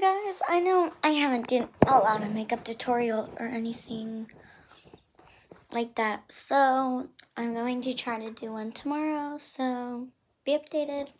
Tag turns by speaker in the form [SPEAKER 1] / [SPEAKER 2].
[SPEAKER 1] guys. I know I haven't done a lot of makeup tutorial or anything like that. So I'm going to try to do one tomorrow. So be updated.